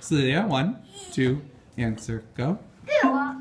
so yeah one, two, answer, go. Good.